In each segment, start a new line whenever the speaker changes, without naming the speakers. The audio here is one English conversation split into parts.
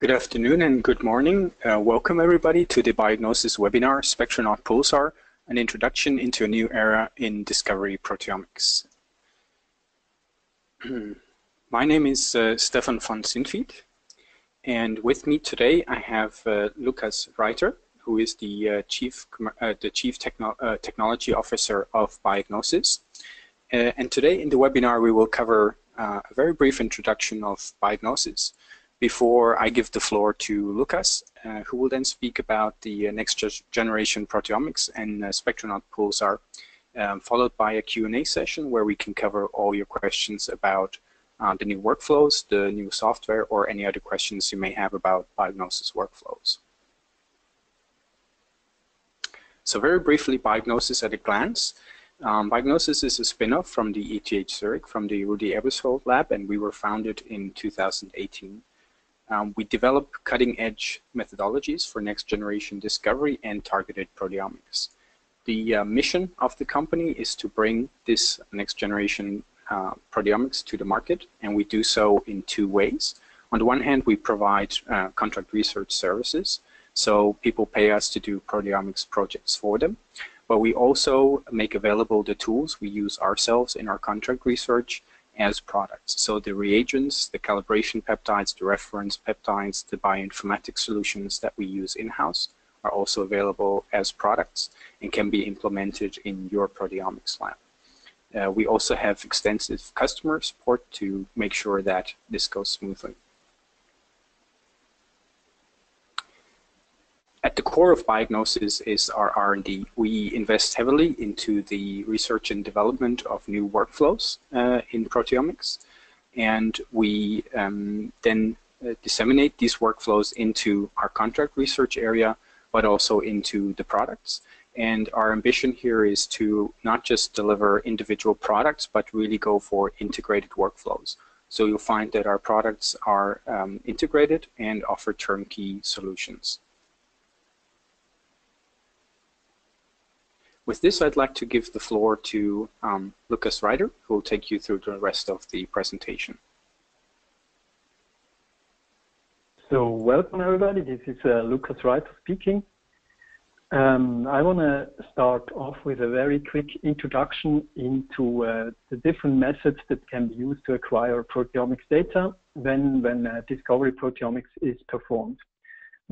Good afternoon and good morning. Uh, welcome everybody to the Biognosys webinar, Spectronaut Pulsar, an introduction into a new era in discovery proteomics. My name is uh, Stephan van Sint Fiet, and with me today I have uh, Lukas Reiter, who is the uh, chief uh, the chief techno uh, technology officer of Biognosys. and today in the webinar we will cover a very brief introduction of Biognosys, before I give the floor to Lukas, uh, who will then speak about the uh, next generation proteomics and uh, Spectronaut Pulsar, um, followed by a Q&A session where we can cover all your questions about uh, the new workflows, the new software, or any other questions you may have about Biognosys workflows. So very briefly, Biognosys at a glance. Um, Biognosys is a spin-off from the ETH Zurich, from the Ruedi Aebersold lab, and we were founded in 2018. Um, we develop cutting-edge methodologies for next-generation discovery and targeted proteomics. The uh, mission of the company is to bring this next-generation uh, proteomics to the market, and we do so in two ways. On the one hand, we provide uh, contract research services, so people pay us to do proteomics projects for them. But we also make available the tools we use ourselves in our contract research as products. So the reagents, the calibration peptides, the reference peptides, the bioinformatics solutions that we use in-house are also available as products and can be implemented in your proteomics lab. Uh, we also have extensive customer support to make sure that this goes smoothly. At the core of Biognosys is our R&D. We invest heavily into the research and development of new workflows uh, in proteomics, and we um, then uh, disseminate these workflows into our contract research area, but also into the products. And our ambition here is to not just deliver individual products, but really go for integrated workflows. So you'll find that our products are um, integrated and offer turnkey solutions. With this, I'd like to give the floor to um, Lukas Reiter, who will take you through the rest of the presentation.
So welcome everybody, this is uh, Lukas Reiter speaking. Um, I want to start off with a very quick introduction into uh, the different methods that can be used to acquire proteomics data when, when uh, discovery proteomics is performed.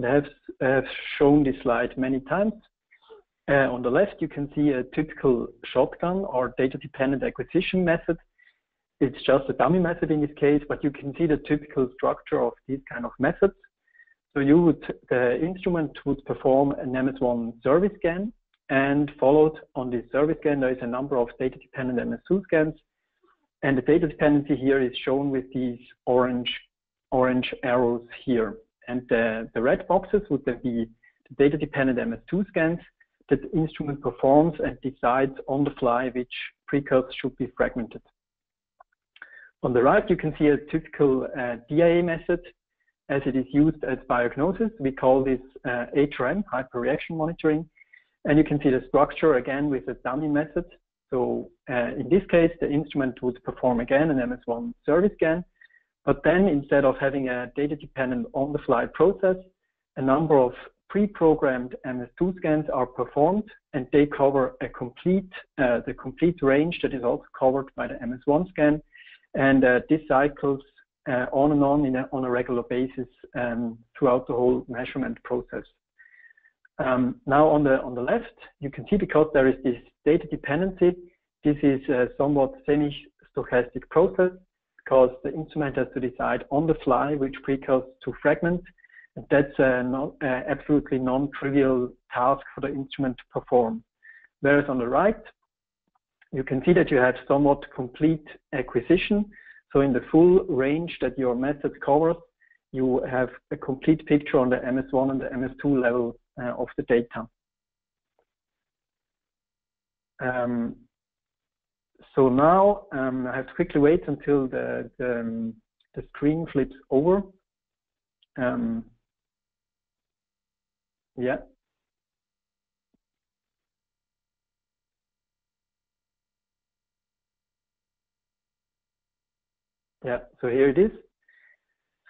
I have, I have shown this slide many times, uh, on the left, you can see a typical shotgun or data-dependent acquisition method. It's just a dummy method in this case, but you can see the typical structure of these kind of methods. So you would, the instrument would perform an MS1 survey scan, and followed on this survey scan, there is a number of data-dependent MS2 scans. And the data dependency here is shown with these orange, orange arrows here. And the, the red boxes would then be the data-dependent MS2 scans, that the instrument performs and decides on the fly which precursors should be fragmented. On the right, you can see a typical uh, DIA method as it is used as Biognosys. We call this uh, HRM, hyperreaction monitoring. And you can see the structure again with a dummy method. So uh, in this case, the instrument would perform again an MS1 survey scan, but then instead of having a data-dependent on-the-fly process, a number of pre-programmed MS2 scans are performed and they cover a complete, uh, the complete range that is also covered by the MS1 scan. And uh, this cycles uh, on and on a, on a regular basis um, throughout the whole measurement process. Um, now on the, on the left, you can see because there is this data dependency, this is a somewhat semi-stochastic process because the instrument has to decide on the fly which precursors to fragment that's a non, uh, absolutely non-trivial task for the instrument to perform. Whereas on the right, you can see that you have somewhat complete acquisition. So in the full range that your method covers, you have a complete picture on the MS1 and the MS2 level uh, of the data. Um, so now um, I have to quickly wait until the, the, um, the screen flips over. Um, yeah. Yeah, so here it is.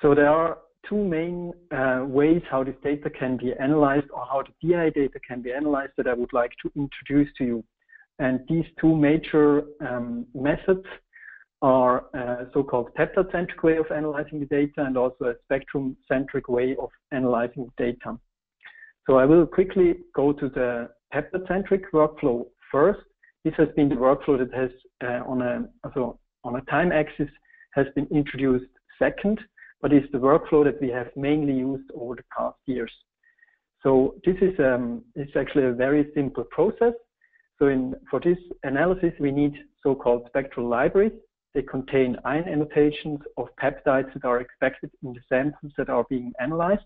So there are two main uh, ways how this data can be analyzed or how the DI data can be analyzed that I would like to introduce to you. And these two major um, methods are a so-called peptide-centric way of analyzing the data and also a spectrum-centric way of analyzing the data. So I will quickly go to the peptide-centric workflow first. This has been the workflow that has uh, on a so on a time axis has been introduced second, but is the workflow that we have mainly used over the past years. So this is um, it's actually a very simple process. So in for this analysis, we need so-called spectral libraries. They contain ion annotations of peptides that are expected in the samples that are being analyzed.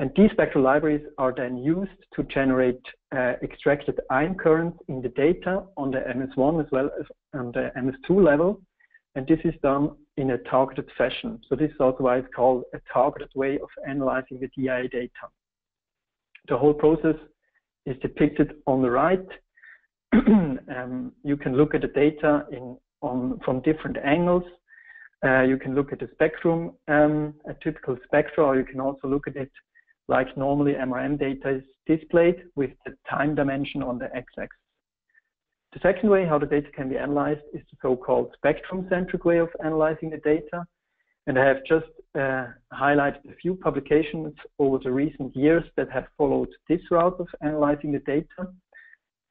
And these spectral libraries are then used to generate uh, extracted ion currents in the data on the MS1 as well as on the MS2 level. And this is done in a targeted fashion. So this is also why it's called a targeted way of analyzing the DI data. The whole process is depicted on the right. um, you can look at the data in, on, from different angles. Uh, you can look at the spectrum, um, a typical spectra, or you can also look at it like normally MRM data is displayed with the time dimension on the x-axis. The second way how the data can be analyzed is the so-called spectrum-centric way of analyzing the data. And I have just uh, highlighted a few publications over the recent years that have followed this route of analyzing the data.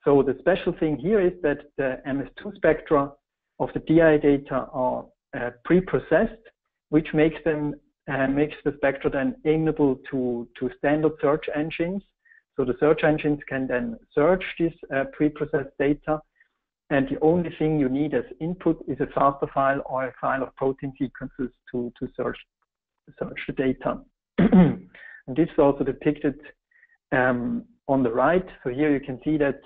So the special thing here is that the MS2 spectra of the DI data are uh, pre-processed, which makes them uh, makes the spectra then amenable to, to standard search engines. So the search engines can then search this uh, pre-processed data. And the only thing you need as input is a FASTA file or a file of protein sequences to, to search, search the data. and this is also depicted um, on the right. So here you can see that,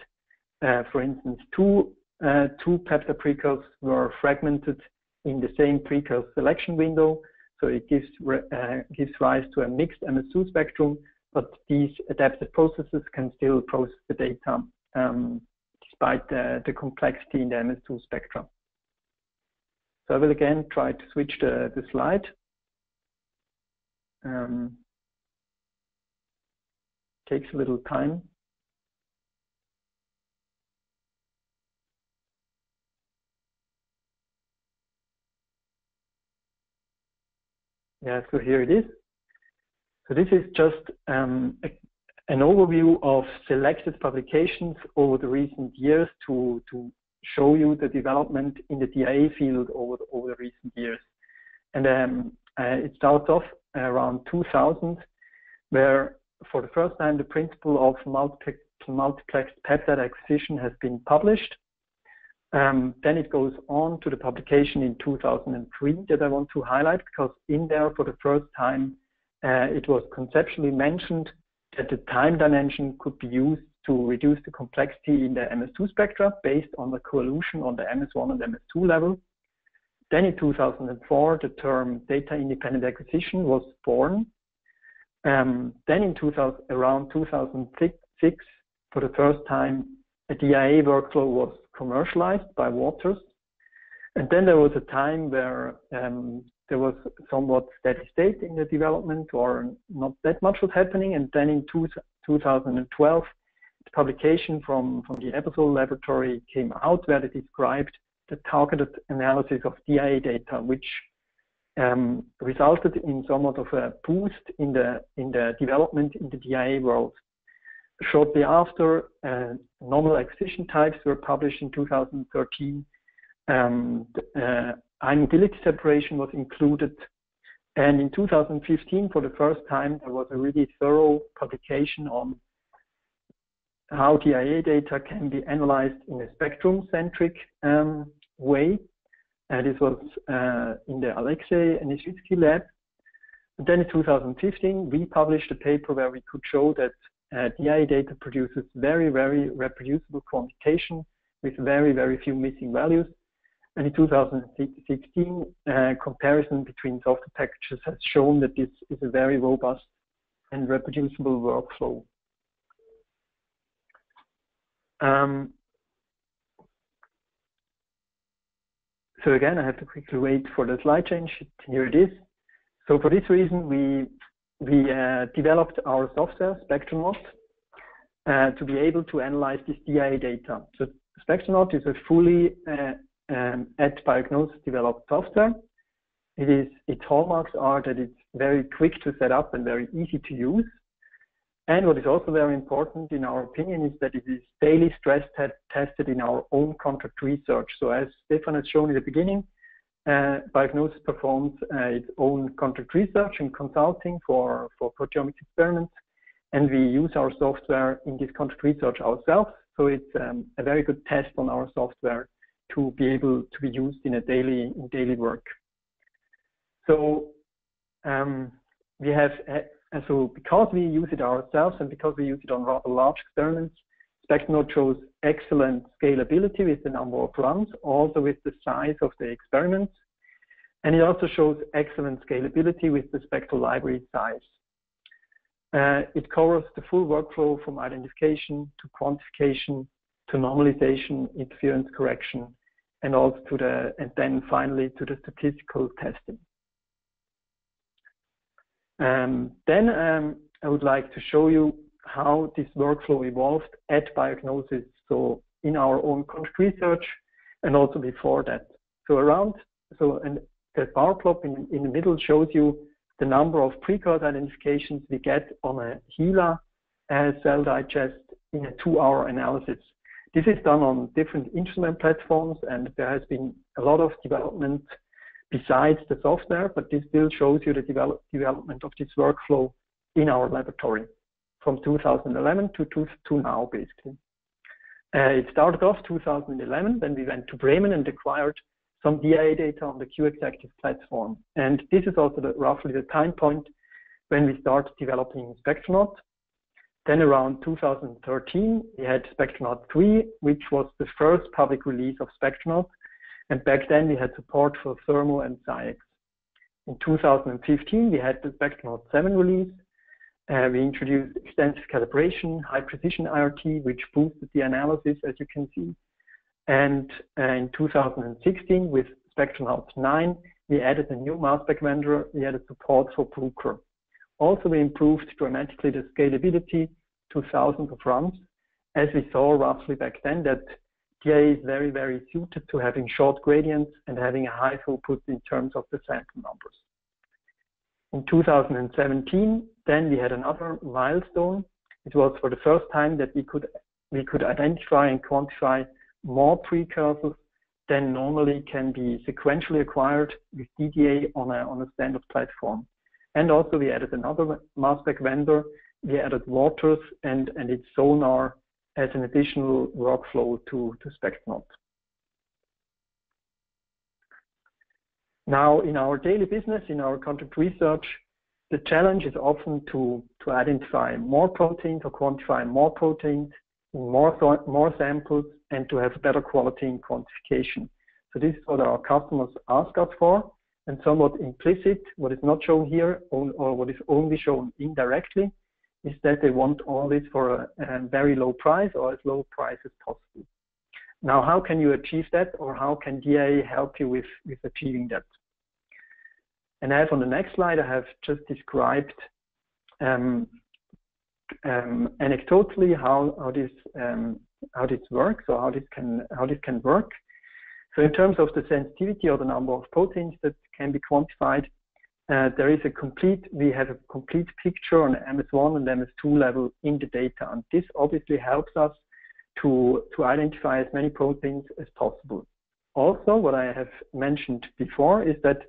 uh, for instance, two, uh, two peptide precursors were fragmented in the same precursor selection window. So it gives, uh, gives rise to a mixed MS2 spectrum, but these adaptive processes can still process the data um, despite the, the, complexity in the MS2 spectrum. So I will again try to switch the, the slide. Um, takes a little time. Yeah, so here it is. So this is just um, a, an overview of selected publications over the recent years to, to show you the development in the DIA field over the, over the recent years. And um, uh, it starts off around 2000, where for the first time the principle of multiplex, multiplexed peptide acquisition has been published. Um, then it goes on to the publication in 2003 that I want to highlight because in there for the first time uh, it was conceptually mentioned that the time dimension could be used to reduce the complexity in the MS2 spectra based on the coelution on the MS1 and MS2 level. Then in 2004, the term data independent acquisition was born. Um, then in 2000, around 2006, for the first time, a DIA workflow was commercialized by Waters. And then there was a time where um, there was somewhat steady state in the development or not that much was happening. And then in two, 2012, the publication from, from the Aebersold laboratory came out where they described the targeted analysis of DIA data, which um, resulted in somewhat of a boost in the, in the development in the DIA world. Shortly after, uh, novel acquisition types were published in 2013. Um, uh, separation was included. And in 2015, for the first time, there was a really thorough publication on how DIA data can be analyzed in a spectrum-centric um, way. And this was uh, in the Alexey Nesvizhskii lab. And then in 2015, we published a paper where we could show that uh, DI data produces very, very reproducible quantitation with very, very few missing values. And in 2016, uh, comparison between software packages has shown that this is a very robust and reproducible workflow. Um, so again, I have to quickly wait for the slide change. Here it is. so for this reason, we we uh, developed our software, Spectronaut, uh, to be able to analyze this DIA data. So Spectronaut is a fully uh, um, at developed software. It is its hallmarks are that it's very quick to set up and very easy to use. And what is also very important in our opinion is that it is daily stress tested in our own contract research. So as Stephan has shown in the beginning, uh, performs uh, its own contract research and consulting for, for proteomics experiments, and we use our software in this contract research ourselves. So it's um, a very good test on our software to be able to be used in a daily in daily work. So um, we have uh, so because we use it ourselves and because we use it on rather large experiments, Spectronaut shows excellent scalability with the number of runs, also with the size of the experiments. And it also shows excellent scalability with the spectral library size. Uh, it covers the full workflow from identification to quantification to normalization, interference correction, and also to the, and then finally to the statistical testing. Um, then um, I would like to show you how this workflow evolved at Biognosys, so in our own contract research and also before that. So around, so and the bar plot in, in the middle shows you the number of precursor identifications we get on a HeLa uh, cell digest in a two-hour analysis. This is done on different instrument platforms and there has been a lot of development besides the software, but this still shows you the develop, development of this workflow in our laboratory from 2011 to, to, to now, basically. Uh, it started off 2011, then we went to Bremen and acquired some DIA data on the Q Exactive platform. And this is also the, roughly the time point when we started developing Spectronaut. Then around 2013, we had Spectronaut 3, which was the first public release of Spectronaut. And back then we had support for Thermo and SciEx. In 2015, we had the Spectronaut 7 release, uh, we introduced extensive calibration, high precision IRT, which boosted the analysis, as you can see. And uh, in 2016, with Spectronaut 9, we added a new mass spec vendor. We added support for Bruker. Also, we improved dramatically the scalability to thousands of runs, as we saw roughly back then that DIA is very, very suited to having short gradients and having a high throughput in terms of the sample numbers. In 2017, then we had another milestone. It was for the first time that we could we could identify and quantify more precursors than normally can be sequentially acquired with DDA on a on a standard platform. And also we added another mass spec vendor. We added Waters and and its sonar as an additional workflow to to Spectronaut. Now, in our daily business, in our contract research, the challenge is often to, to identify more proteins or quantify more proteins in more, more samples and to have better quality in quantification. So this is what our customers ask us for and somewhat implicit, what is not shown here or, what is only shown indirectly is that they want all this for a, a very low price or as low price as possible. Now, how can you achieve that or how can DIA help you with, with achieving that? And as on the next slide, I have just described um, um, anecdotally how, how this um, how this works or how this can how this can work. So in terms of the sensitivity or the number of proteins that can be quantified, uh, there is a complete we have a complete picture on MS1 and MS2 level in the data, and this obviously helps us to, to identify as many proteins as possible. Also, what I have mentioned before is that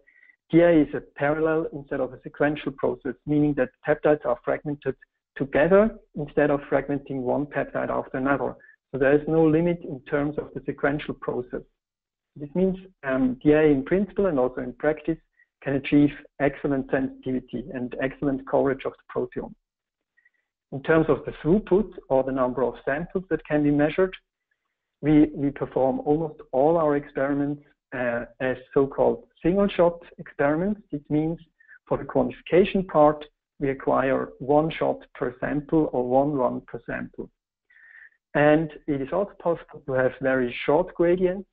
DIA is a parallel instead of a sequential process, meaning that peptides are fragmented together instead of fragmenting one peptide after another. So there is no limit in terms of the sequential process. This means um, DIA in principle and also in practice can achieve excellent sensitivity and excellent coverage of the proteome. In terms of the throughput or the number of samples that can be measured, we, we perform almost all our experiments uh, as so-called single-shot experiments. This means for the quantification part, we acquire one shot per sample or one run per sample. And it is also possible to have very short gradients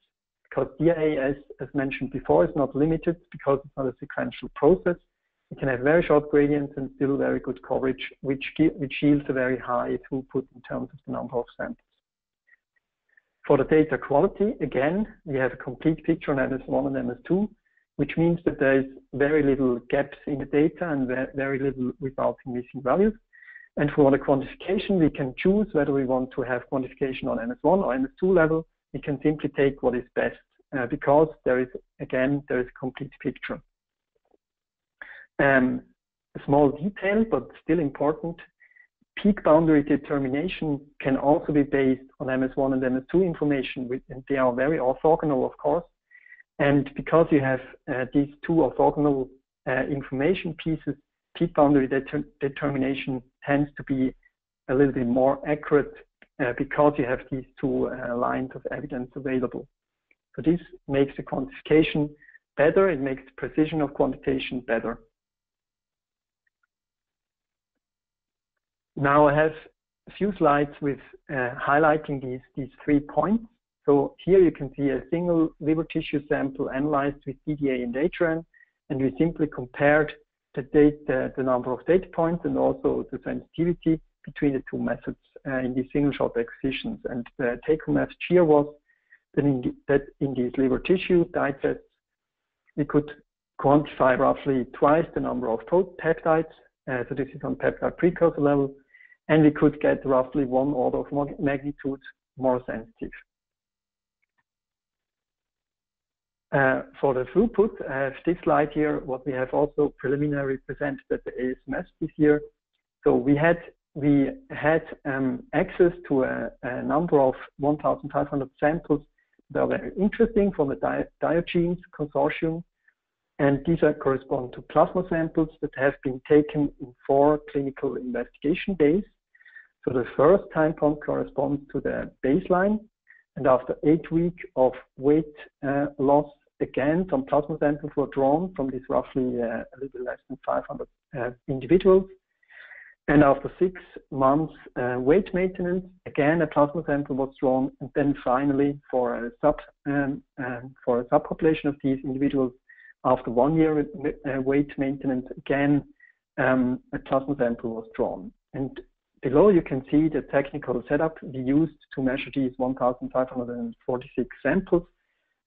because DIA, as, as mentioned before, is not limited because it's not a sequential process. you can have very short gradients and still very good coverage, which, which yields a very high throughput in terms of the number of samples. For the data quality, again, we have a complete picture on MS1 and MS2, which means that there is very little gaps in the data and very little resulting missing values. And for the quantification, we can choose whether we want to have quantification on MS1 or MS2 level. We can simply take what is best uh, because there is, again, there is a complete picture. Um, a small detail, but still important, peak boundary determination can also be based on MS1 and MS2 information, and they are very orthogonal, of course. And because you have uh, these two orthogonal uh, information pieces, peak boundary det determination tends to be a little bit more accurate uh, because you have these two uh, lines of evidence available. So this makes the quantification better, it makes precision of quantitation better. Now I have a few slides with uh, highlighting these, these three points. So here you can see a single liver tissue sample analyzed with DDA and HRM, and we simply compared the, data, the number of data points and also the sensitivity between the two methods uh, in these single shot acquisitions. And the take-home message here was that in, that in these liver tissue dye tests, we could quantify roughly twice the number of peptides. Uh, so this is on peptide precursor level, and we could get roughly one order of magnitude more sensitive. Uh, for the throughput, I have this slide here, what we have also preliminary presented at the ASMS this year. So we had we had um, access to a, a, number of 1,500 samples that very interesting from the Di Diogenes consortium. And these are correspond to plasma samples that have been taken in four clinical investigation days. So the first time point corresponds to the baseline. And after eight weeks of weight uh, loss, again, some plasma samples were drawn from these roughly uh, a little less than 500 uh, individuals. And after six months uh, weight maintenance, again a plasma sample was drawn, and then finally for a sub um, um, for a subpopulation of these individuals, after one year uh, weight maintenance, again um, a plasma sample was drawn. And below you can see the technical setup we used to measure these 1,546 samples.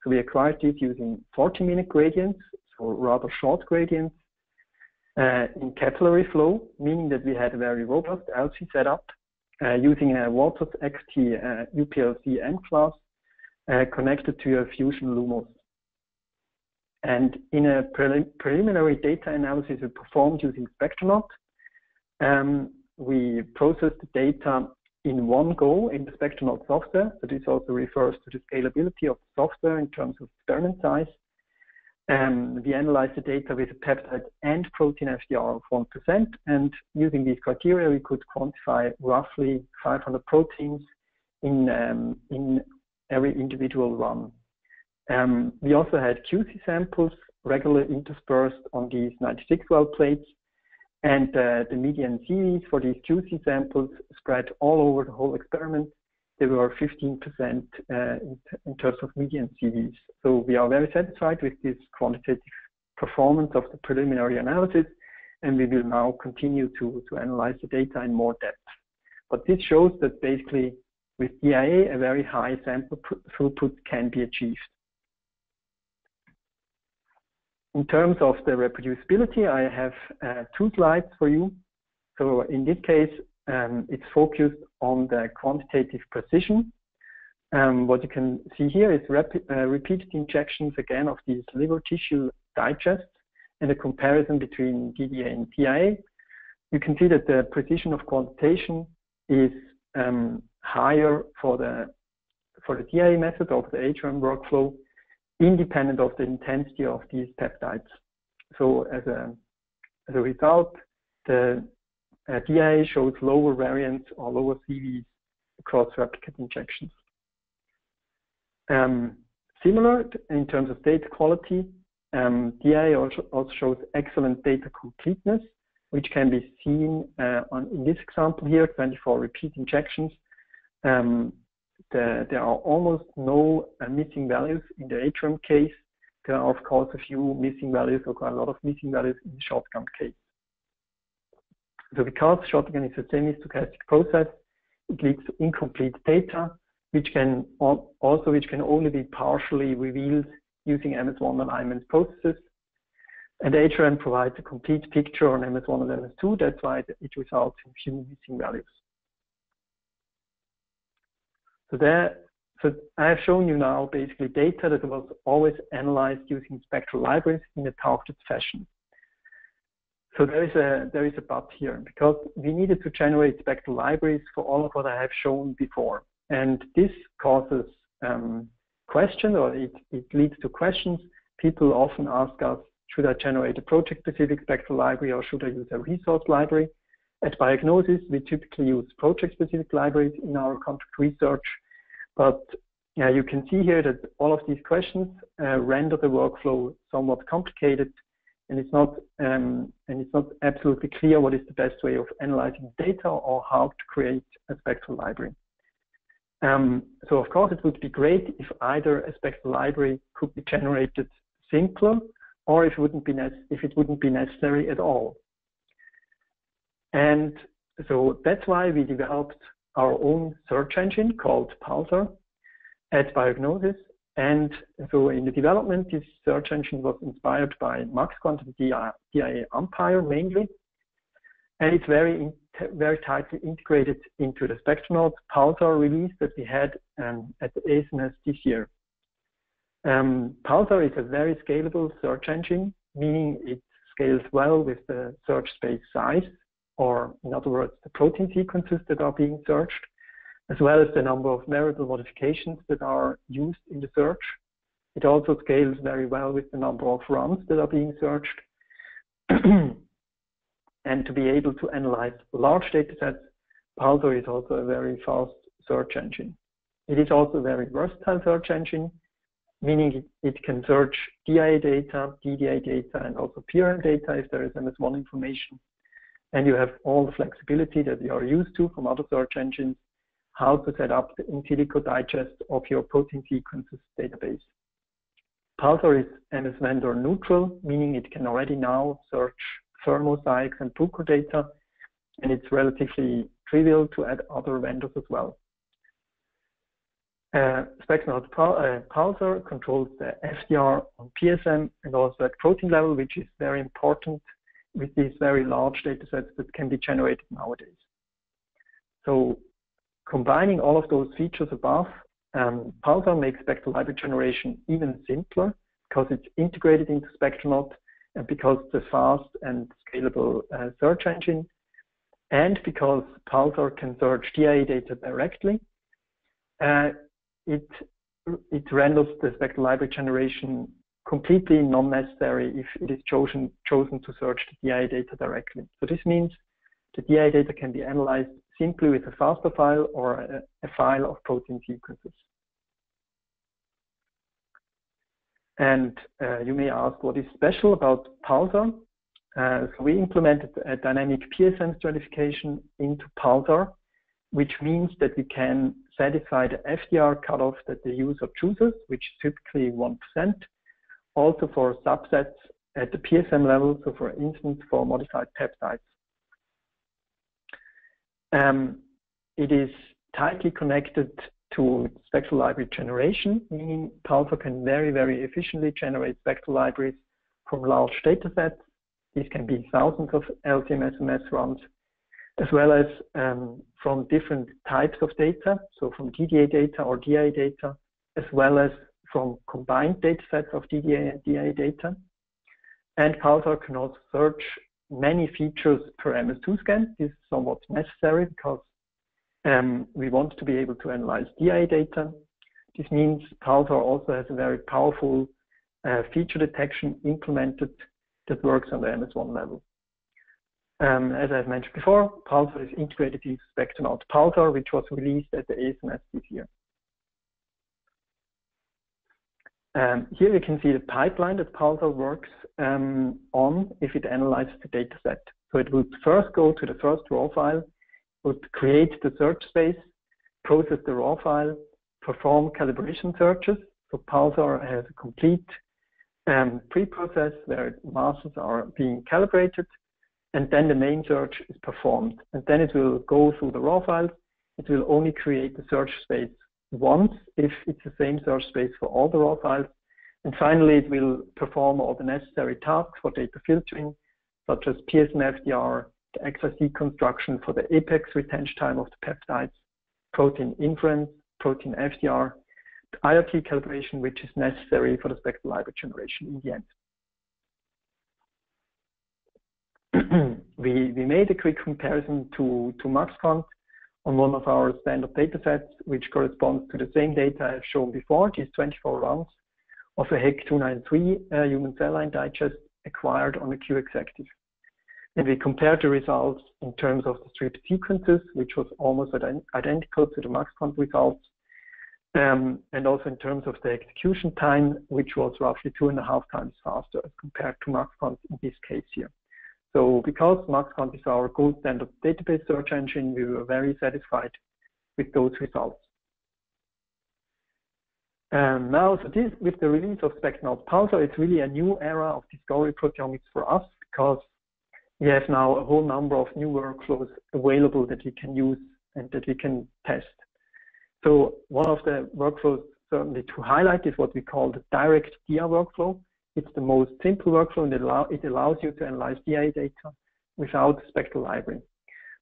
So we acquired these using 40-minute gradients, so rather short gradients, uh, in capillary flow, meaning that we had a very robust LC setup uh, using a Waters XT uh, UPLC M class uh, connected to a Fusion Lumos. And in a pre preliminary data analysis we performed using Spectronaut, um, we processed the data in one go in the Spectronaut software. So this also refers to the scalability of the software in terms of experiment size. Um, we analyzed the data with a peptide and protein FDR of 1%, and using these criteria, we could quantify roughly 500 proteins in, um, in every individual run. Um, we also had QC samples regularly interspersed on these 96 well plates, and uh, the median CVs for these QC samples spread all over the whole experiment they were 15% uh, in, in, terms of median CVs. So we are very satisfied with this quantitative performance of the preliminary analysis, and we will now continue to, to analyze the data in more depth. But this shows that basically with DIA, a very high sample throughput can be achieved. In terms of the reproducibility, I have uh, two slides for you. So in this case, um, it's focused on the quantitative precision. Um, what you can see here is uh, repeated injections again of these liver tissue digests and a comparison between DDA and DIA. You can see that the precision of quantitation is um, higher for the for the DIA method of the HRM workflow, independent of the intensity of these peptides. So as a as a result, the uh, DIA shows lower variance or lower CVs across replicate injections. Um, similar in terms of data quality, um, DIA also, also, shows excellent data completeness, which can be seen uh, on, in this example here, 24 repeat injections. Um, the, there are almost no uh, missing values in the HRM case, there are, of course, a few missing values or quite a lot of missing values in the shotgun case. So because shotgun is a semi-stochastic process, it leads to incomplete data, which can also which can only be partially revealed using MS1 alignment processes. And HRM provides a complete picture on MS1 and MS2. That's why it results in few missing values. So there, so I have shown you now basically data that was always analyzed using spectral libraries in a targeted fashion. So there is a there is a but here because we needed to generate spectral libraries for all of what I have shown before, and this causes um, questions or it, it leads to questions. People often ask us, should I generate a project-specific spectral library or should I use a resource library? At Biognosys, we typically use project-specific libraries in our contract research, but yeah, you can see here that all of these questions uh, render the workflow somewhat complicated and it's not um, and it's not absolutely clear what is the best way of analyzing data or how to create a spectral library. Um, so of course it would be great if either a spectral library could be generated simpler or if it wouldn't be if it wouldn't be necessary at all. And so that's why we developed our own search engine called Pulsar at Biognosys and so in the development, this search engine was inspired by MaxQuant and DIA Umpire mainly. And it's very, very tightly integrated into the Spectronaut Pulsar release that we had um, at the ASMS this year. Um, Pulsar is a very scalable search engine, meaning it scales well with the search space size, or in other words, the protein sequences that are being searched as well as the number of variable modifications that are used in the search. It also scales very well with the number of runs that are being searched. and to be able to analyze large data sets, Pulsar is also a very fast search engine. It is also a very versatile search engine, meaning it can search DIA data, DDA data, and also PRM data if there is MS1 information. And you have all the flexibility that you are used to from other search engines how to set up the in silico digest of your protein sequences database. Pulsar is MS vendor neutral, meaning it can already now search Thermo SciEx and Bruker data, and it's relatively trivial to add other vendors as well. Uh, uh, Pulsar controls the FDR on PSM and also at protein level, which is very important with these very large data sets that can be generated nowadays. So Combining all of those features above, um, Pulsar makes spectral library generation even simpler because it's integrated into Spectronaut and because it's a fast and scalable uh, search engine, and because Pulsar can search DIA data directly, uh, it, it renders the spectral library generation completely non-necessary if it is chosen, chosen to search the DI data directly. So this means the DI data can be analyzed simply with a FASTA file or a, a file of protein sequences. And uh, you may ask what is special about Pulsar. Uh, so we implemented a dynamic PSM stratification into Pulsar, which means that we can satisfy the FDR cutoff that the user chooses, which is typically 1%, also for subsets at the PSM level, so for instance, for modified peptides. Um, it is tightly connected to spectral library generation, meaning Pulsar can very, very efficiently generate spectral libraries from large data sets. These can be thousands of LC-MS/MS runs, as well as um, from different types of data, so from DDA data or DIA data, as well as from combined data sets of DDA and data. And Pulsar can also search many features per MS2 scan This is somewhat necessary because um, we want to be able to analyze DIA data. This means Pulsar also has a very powerful uh, feature detection implemented that works on the MS1 level. Um, as I've mentioned before, Pulsar is integrated into Spectronaut Pulsar, which was released at the ASMS this year. Um, here you can see the pipeline that Pulsar works um, on if it analyzes the data set. So it would first go to the first raw file, would create the search space, process the raw file, perform calibration searches. So Pulsar has a complete um, pre-process where masses are being calibrated, and then the main search is performed. And then it will go through the raw files. It will only create the search space once if it's the same search space for all the raw files. And finally, it will perform all the necessary tasks for data filtering, such as Pearson FDR, the XIC construction for the apex retention time of the peptides, protein inference, protein FDR, the IRT calibration, which is necessary for the spectral library generation in the end. we, we made a quick comparison to, to MaxQuant on one of our standard datasets, which corresponds to the same data I've shown before, these 24 rounds of a HEK293 uh, human cell line digest acquired on a Q Exactive. And we compared the results in terms of the strip sequences, which was almost ident identical to the MaxQuant results, um, and also in terms of the execution time, which was roughly two and a half times faster as compared to MaxQuant in this case here. So because MaxQuant is our gold standard database search engine, we were very satisfied with those results. And now, so this, with the release of Spectronaut's Pulsar, it's really a new era of discovery proteomics for us because we have now a whole number of new workflows available that we can use and that we can test. So one of the workflows certainly to highlight is what we call the direct DIA workflow. It's the most simple workflow and it, allow, it allows you to analyze DIA data without the spectral library.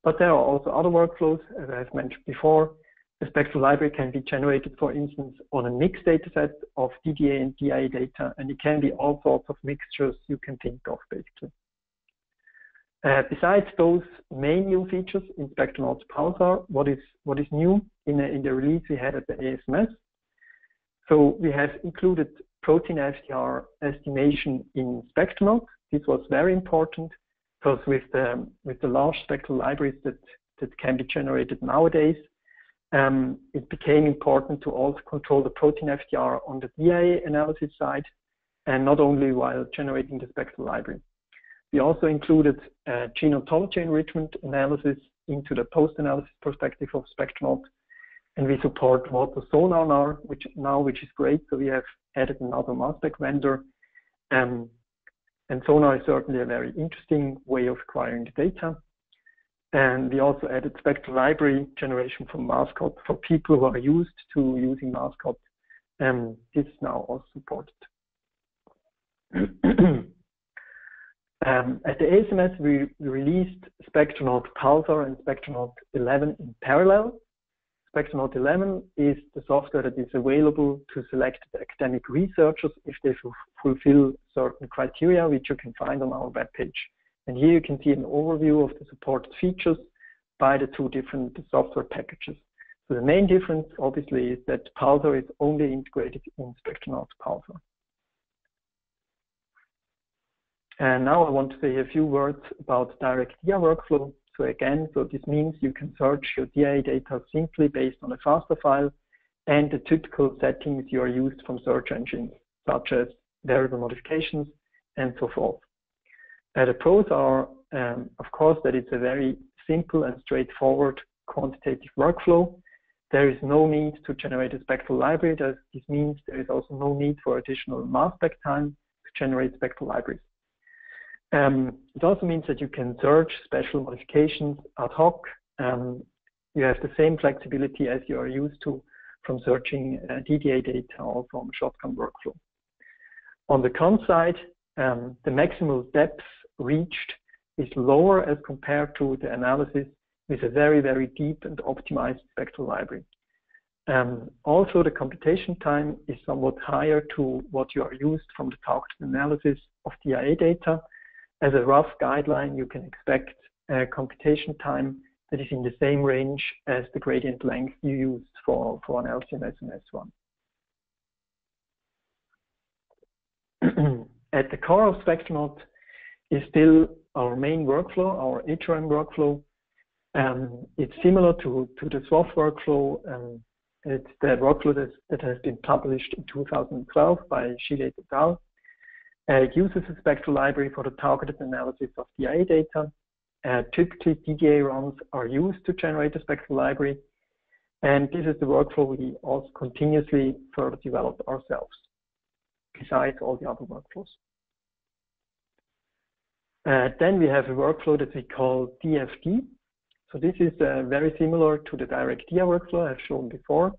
But there are also other workflows, as I've mentioned before. The spectral library can be generated, for instance, on a mixed dataset of DDA and DIA data, and it can be all sorts of mixtures you can think of, basically. Uh, besides those main new features in Spectronaut's Pulsar, what is what is new in, a, in the release we had at the ASMS? So we have included protein FDR estimation in Spectronaut's. This was very important because with the with the large spectral libraries that that can be generated nowadays, um, it became important to also control the protein FDR on the DIA analysis side, and not only while generating the spectral library. We also included uh, gene ontology enrichment analysis into the post-analysis perspective of Spectronaut's, and we support water sonar now, which now which is great. So we have added another mass spec vendor, um, and sonar is certainly a very interesting way of acquiring the data. And we also added spectral library generation from Mascot for people who are used to using Mascot. And this is now also supported. Um, at the ASMS, we, released Spectronaut Pulsar and Spectronaut 11 in parallel. Spectronaut 11 is the software that is available to select academic researchers if they fulfill certain criteria, which you can find on our webpage. And here you can see an overview of the supported features by the two different software packages. So the main difference, obviously, is that Pulsar is only integrated in Spectronaut Pulsar. And now I want to say a few words about direct DIA workflow. So again, so this means you can search your DIA data simply based on a FASTA file and the typical settings you are used from search engines, such as variable modifications and so forth. Uh, the pros are, um, of course, that it's a very simple and straightforward quantitative workflow. There is no need to generate a spectral library. This means there is also no need for additional mass spec time to generate spectral libraries. Um, it also means that you can search special modifications ad hoc. Um, you have the same flexibility as you are used to from searching uh, DDA data or from shotgun workflow. On the con side, um, the maximal depth reached is lower as compared to the analysis with a very, very deep and optimized spectral library. Um, also, the computation time is somewhat higher to what you are used from the targeted analysis of DIA data, as a rough guideline, you can expect a computation time that is in the same range as the gradient length you used for, for an and S1. At the core of Spectronaut is still our main workflow, our HRM workflow. Um, it's similar to, to the SWATH workflow. Um, it's the workflow that, has been published in 2012 by Gillet et al. Uh, it uses a spectral library for the targeted analysis of DIA data. Uh, typically, DDA runs are used to generate a spectral library. And this is the workflow we also continuously further develop ourselves. besides all the other workflows. Uh, then we have a workflow that we call DFD. So this is uh, very similar to the direct DIA workflow I've shown before,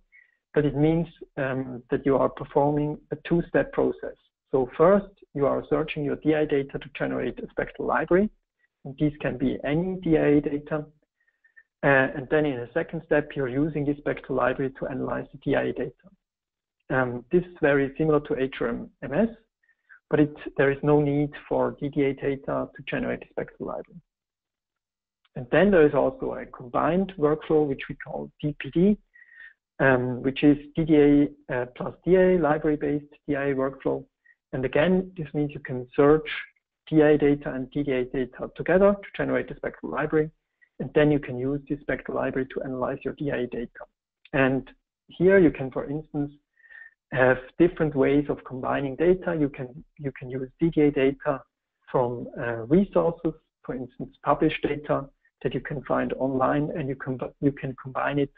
but it means um, that you are performing a two-step process. So first, you are searching your DIA data to generate a spectral library. And these can be any DIA data. Uh, and then in a second step, you're using this spectral library to analyze the DIA data. Um, this is very similar to HRMS, but it, there is no need for DDA data to generate a spectral library. And then there is also a combined workflow, which we call DPD, um, which is DDA uh, plus DIA library-based DIA workflow. And again, this means you can search DIA data and DDA data together to generate the spectral library. And then you can use this spectral library to analyze your DIA data. And here you can, for instance, have different ways of combining data. You can, you can use DDA data from uh, resources, for instance, published data that you can find online, and you can, you can combine it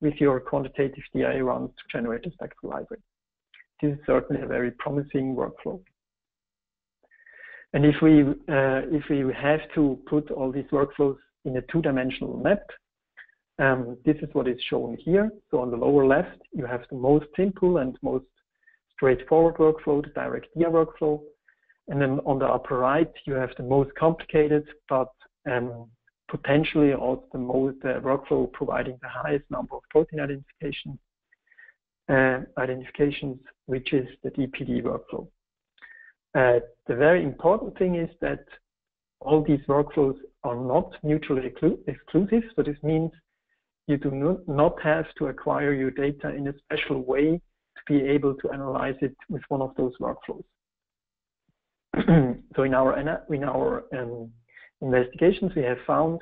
with your quantitative DIA runs to generate a spectral library. This is certainly a very promising workflow. And if we, uh, if we have to put all these workflows in a two-dimensional map, um, this is what is shown here. So on the lower left, you have the most simple and most straightforward workflow, the direct DIA workflow. And then on the upper right, you have the most complicated, but um, potentially also the most uh, workflow providing the highest number of protein identifications, identifications, which is the DPD workflow. Uh, the very important thing is that all these workflows are not mutually exclusive. So this means you do not have to acquire your data in a special way to be able to analyze it with one of those workflows. so in our, in our um, investigations, we have found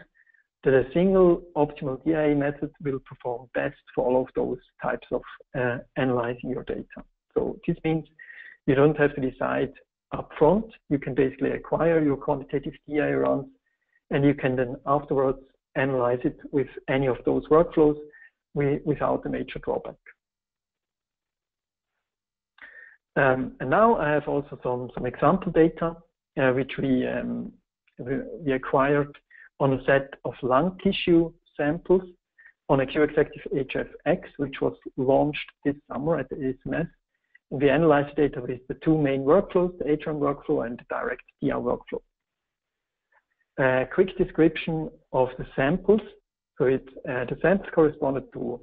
that a single optimal DIA method will perform best for all of those types of uh, analyzing your data. So this means you don't have to decide upfront. You can basically acquire your quantitative DIA runs and you can then afterwards analyze it with any of those workflows without a major drawback. Um, and now I have also some, some example data, uh, which we, um, we acquired on a set of lung tissue samples on a Q-Exactive HFX, which was launched this summer at the ASMS. We analyzed the data with the two main workflows, the HRM workflow and the direct DIA workflow. A quick description of the samples. So it, uh, the samples corresponded to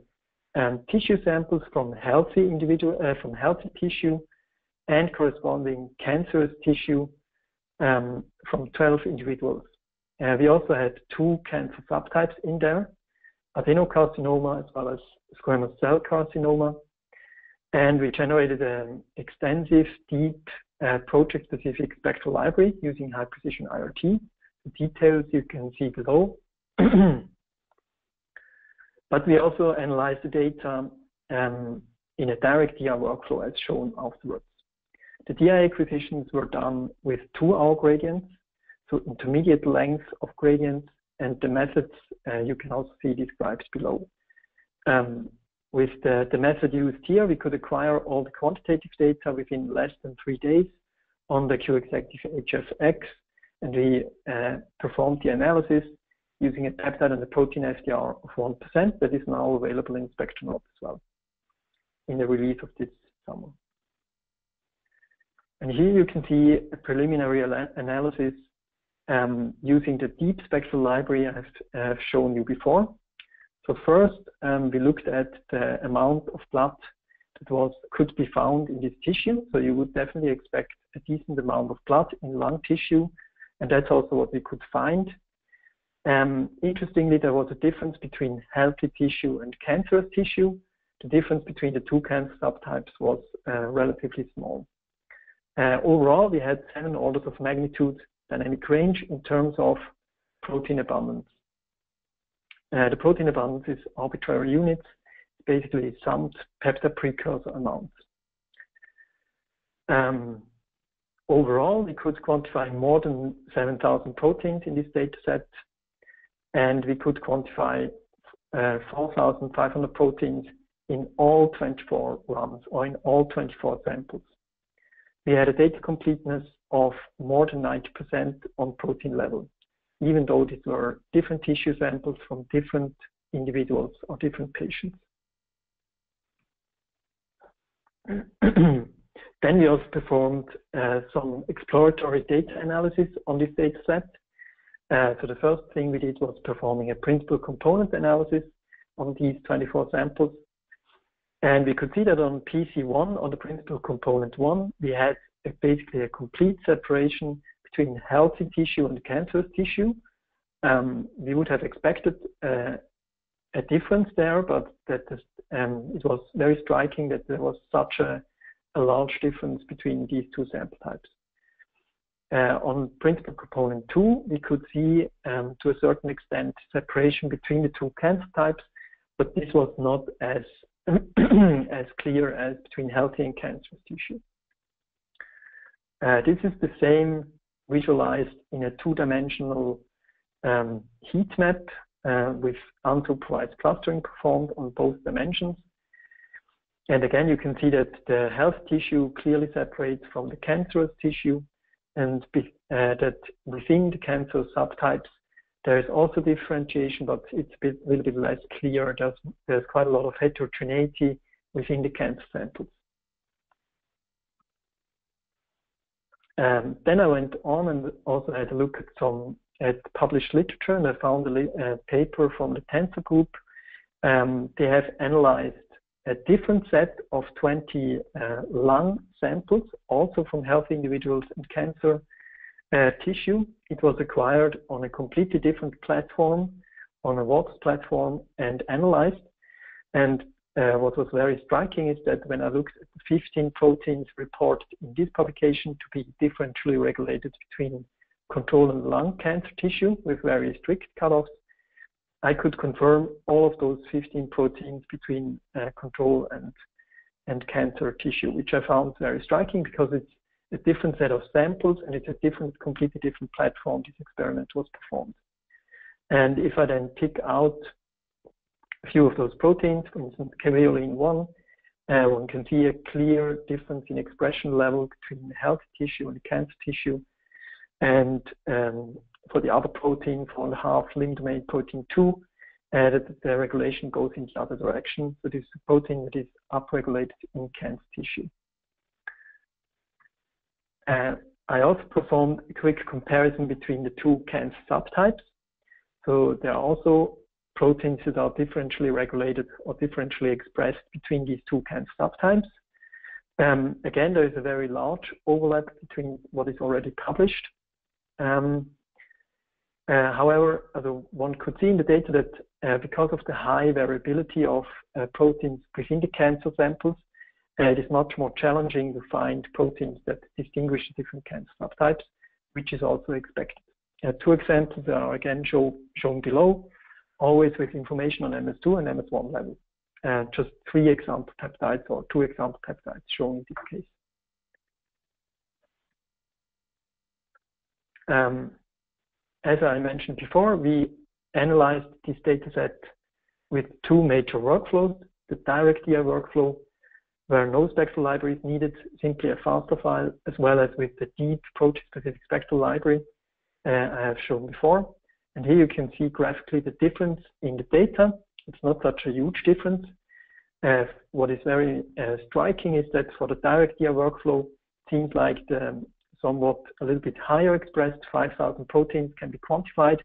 um, tissue samples from healthy individual, uh, from healthy tissue and corresponding cancerous tissue um, from 12 individuals. Uh, we also had two cancer subtypes in there, adenocarcinoma as well as squamous cell carcinoma. And we generated an extensive, deep, uh, project-specific spectral library using high-precision IRT the details you can see below. but we also analyzed the data um, in a direct DIA workflow as shown afterwards. The DIA acquisitions were done with two-hour gradients, intermediate length of gradients, and the methods uh, you can also see described below. Um, with the, the method used here, we could acquire all the quantitative data within less than three days on the Q-Exactive HFX and we uh, performed the analysis using a peptide and a protein FDR of 1% that is now available in Spectronaut as well in the release of this summer. And here you can see a preliminary analysis um, using the deep spectral library I have uh, shown you before. So first, um, we looked at the amount of blood that was could be found in this tissue. So you would definitely expect a decent amount of blood in lung tissue and that's also what we could find. Um, interestingly, there was a difference between healthy tissue and cancerous tissue. The difference between the two cancer subtypes was uh, relatively small. Uh, overall, we had seven orders of magnitude dynamic range in terms of protein abundance. Uh, the protein abundance is arbitrary units, basically summed peptide precursor amounts. Um, Overall, we could quantify more than 7,000 proteins in this data set, and we could quantify uh, 4,500 proteins in all 24 runs or in all 24 samples. we had a data completeness of more than 90% on protein level, even though these were different tissue samples from different individuals or different patients. then we also performed uh, some exploratory data analysis on this data set. Uh, so the first thing we did was performing a principal component analysis on these 24 samples. And we could see that on PC1, on the principal component 1, we had basically a complete separation between healthy tissue and cancerous tissue. Um, we would have expected uh, a difference there, but that is, um, it was very striking that there was such a, a large difference between these two sample types. Uh, on principal component 2, we could see um, to a certain extent separation between the two cancer types, but this was not as, as clear as between healthy and cancerous tissue. Uh, this is the same visualized in a two-dimensional um, heat map uh, with unsupervised clustering performed on both dimensions. And again, you can see that the health tissue clearly separates from the cancerous tissue and uh, that within the cancer subtypes, there is also differentiation, but it's a bit, little bit less clear. There's, there's quite a lot of heterogeneity within the cancer samples. Um, then I went on and also had a look at some at published literature, and I found a, a paper from the Tenzer group. Um, they have analyzed a different set of 20 uh, lung samples, also from healthy individuals and cancer uh, tissue. It was acquired on a completely different platform, on a VOX platform, and analyzed. And uh, what was very striking is that when I looked at the 15 proteins reported in this publication to be differentially regulated between control and lung cancer tissue with very strict cutoffs, I could confirm all of those 15 proteins between uh, control and, and cancer tissue, which I found very striking because it's a different set of samples and it's a different, completely different platform this experiment was performed. And if I then pick out a few of those proteins, for instance, caveolin 1, uh, one can see a clear difference in expression level between healthy tissue and cancer tissue. And um, for the other protein, four and a half LIM domain protein 2, uh, the regulation goes in the other direction. So this is a protein that is upregulated in cancer tissue. Uh, I also performed a quick comparison between the two cancer subtypes. So there are also proteins that are differentially regulated or differentially expressed between these two cancer subtypes. Um, again, there is a very large overlap between what is already published. Um, uh, however, one could see in the data that uh, because of the high variability of uh, proteins within the cancer samples, uh, it is much more challenging to find proteins that distinguish the different cancer subtypes, which is also expected. Uh, two examples are again show, shown below always with information on MS2 and MS1 level. And just three example peptides or two example peptides shown in this case. Um, as I mentioned before, we analyzed this dataset with two major workflows, the direct DIA workflow, where no spectral library is needed, simply a FASTA file, as well as with the deep protein-specific spectral library uh, I have shown before. And here you can see graphically the difference in the data. It's not such a huge difference. Uh, what is very uh, striking is that for the direct DIA workflow, seems like the somewhat a little bit higher expressed 5,000 proteins can be quantified.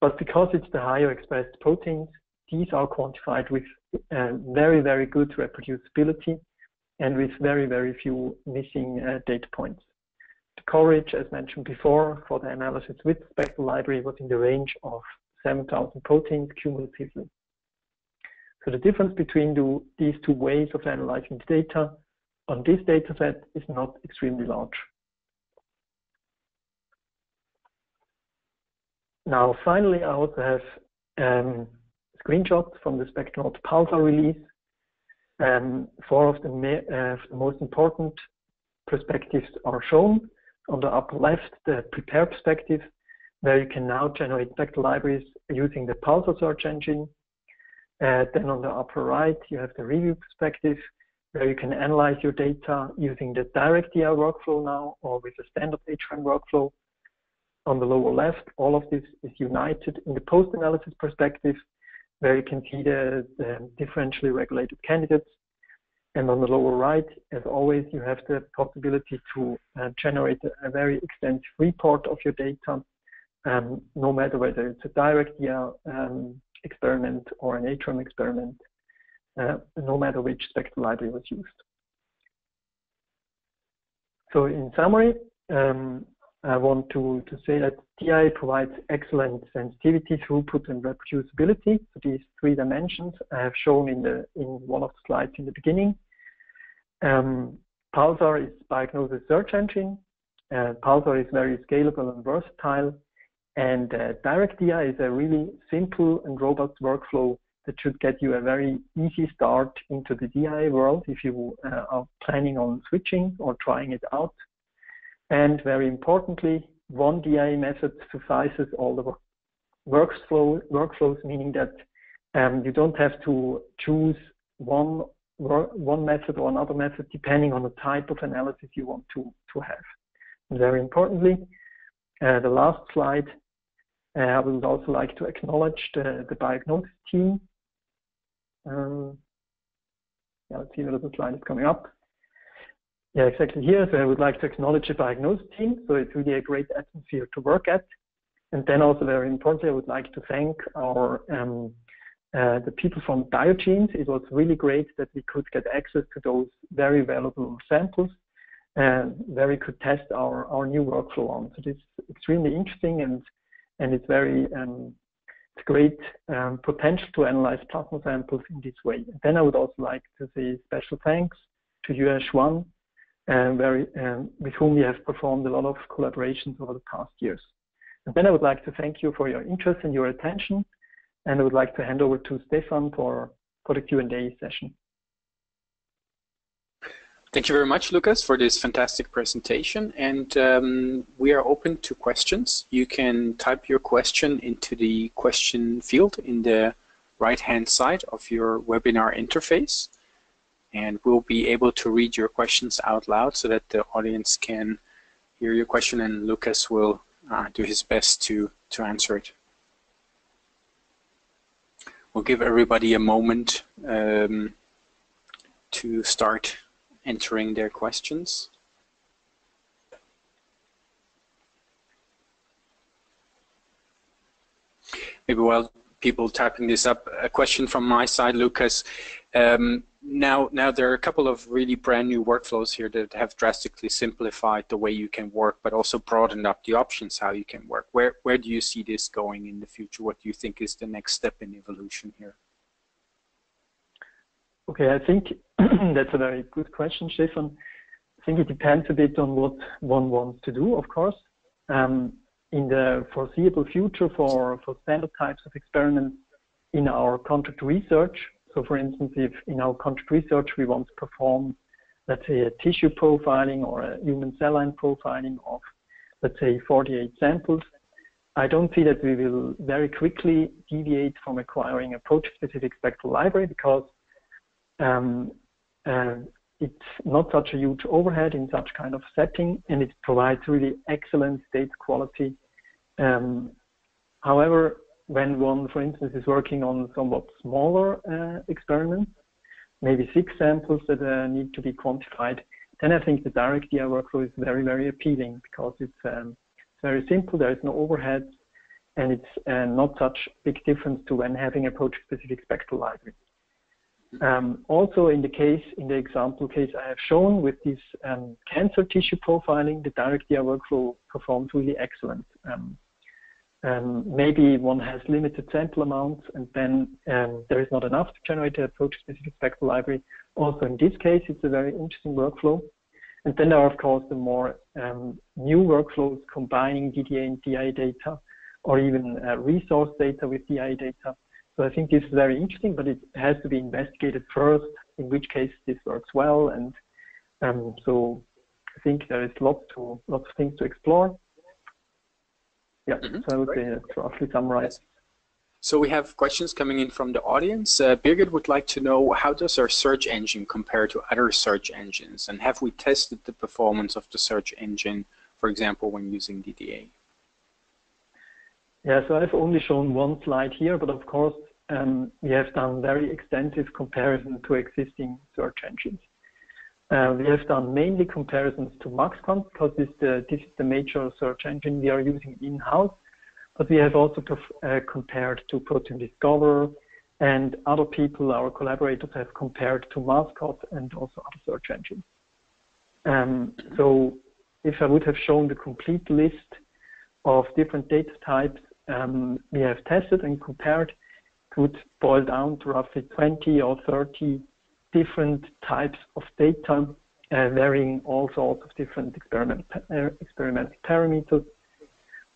But because it's the higher expressed proteins, these are quantified with uh, very, very good reproducibility and with very, very few missing uh, data points. The coverage, as mentioned before, for the analysis with spectral library was in the range of 7,000 proteins cumulatively. So the difference between the, these two ways of analyzing the data on this data set is not extremely large. Now, finally, I also have um, screenshots from the Spectronaut Pulsar release. Um, four of the, uh, the most important perspectives are shown on the upper left, the prepare perspective, where you can now generate spectral libraries using the Pulsar search engine. Uh, then on the upper right, you have the review perspective, where you can analyze your data using the direct DIA workflow now or with a standard HRM workflow. On the lower left, all of this is united in the post-analysis perspective, where you can see the, the differentially regulated candidates. And on the lower right, as always, you have the possibility to uh, generate a, very extensive report of your data, um, no matter whether it's a direct DIA um, experiment or an HRM experiment uh, no matter which spectral library was used. So in summary, um, I want to, to say that DIA provides excellent sensitivity, throughput, and reproducibility. So these three dimensions I have shown in the in one of the slides in the beginning. Um, Pulsar is Biognosys search engine. Uh, Pulsar is very scalable and versatile. And uh, Direct DIA is a really simple and robust workflow that should get you a very easy start into the DIA world if you uh, are planning on switching or trying it out. And very importantly, one DIA method suffices all the workflow, workflows, meaning that um, you don't have to choose one, one method or another method depending on the type of analysis you want to, to have. And very importantly, uh, the last slide, uh, I would also like to acknowledge the, the Biognosys team um, yeah, let's see whether the slide is coming up. Yeah, exactly here. So I would like to acknowledge the Biognosys team. So it's really a great atmosphere to work at. And then also very importantly, I would like to thank our um, uh, the people from Biogenes. It was really great that we could get access to those very valuable samples and where we could test our, our new workflow on. So this is extremely interesting and and it's very um, it's great um, potential to analyze plasma samples in this way. And then I would also like to say special thanks to Yue Xuan, uh, very, um, with whom we have performed a lot of collaborations over the past years. And then I would like to thank you for your interest and your attention. And I would like to hand over to Stephan for, for the Q&A session.
Thank you very much, Lukas, for this fantastic presentation. And um, we are open to questions. You can type your question into the question field in the right-hand side of your webinar interface. And we'll be able to read your questions out loud so that the audience can hear your question and Lukas will uh, do his best to, to answer it. We'll give everybody a moment um, to start entering their questions. Maybe while people typing this up, a question from my side, Lukas. Um, now, now there are a couple of really brand new workflows here that have drastically simplified the way you can work, but also broadened up the options how you can work. Where, where do you see this going in the future? What do you think is the next step in evolution here?
Okay, I think that's a very good question, Stephan. I think it depends a bit on what one wants to do, of course. Um, in the foreseeable future for, for standard types of experiments in our contract research, so for instance, if in our contract research we want to perform, let's say, a tissue profiling or a human cell line profiling of, let's say, 48 samples, I don't see that we will very quickly deviate from acquiring a project-specific spectral library because um, uh, it's not such a huge overhead in such kind of setting, and it provides really excellent data quality. Um, however, when one, for instance, is working on somewhat smaller uh, experiments, maybe six samples that uh, need to be quantified, then I think the direct DIA workflow is very, very appealing because it's um, very simple, there is no overhead, and it's uh, not such big difference to when having a project-specific spectral library. Um, also in the case, in the example case I have shown with this um, cancer tissue profiling, the direct DIA workflow performs really excellent. Um, um, maybe one has limited sample amounts and then um, there is not enough to generate a project-specific spectral library. Also in this case, it's a very interesting workflow. And then there are, of course, the more um, new workflows combining DDA and DIA data or even uh, resource data with DIA data so I think this is very interesting, but it has to be investigated first, in which case this works well. And um, so I think there is lots to lots of things to explore. Yeah, mm -hmm. so I would say that's roughly summarized.
So we have questions coming in from the audience. Uh, Birgit would like to know how does our search engine compare to other search engines and have we tested the performance of the search engine, for example, when using DDA?
Yeah, so I've only shown one slide here, but of course um, we have done very extensive comparison to existing search engines. Uh, we have done mainly comparisons to MaxQuant because this, the, this is the major search engine we are using in-house but we have also uh, compared to Proteome Discoverer and other people, our collaborators have compared to Mascot and also other search engines. Um, so if I would have shown the complete list of different data types um, we have tested and compared, it would boil down to roughly 20 or 30 different types of data, uh, varying all sorts of different experiment, uh, experimental parameters,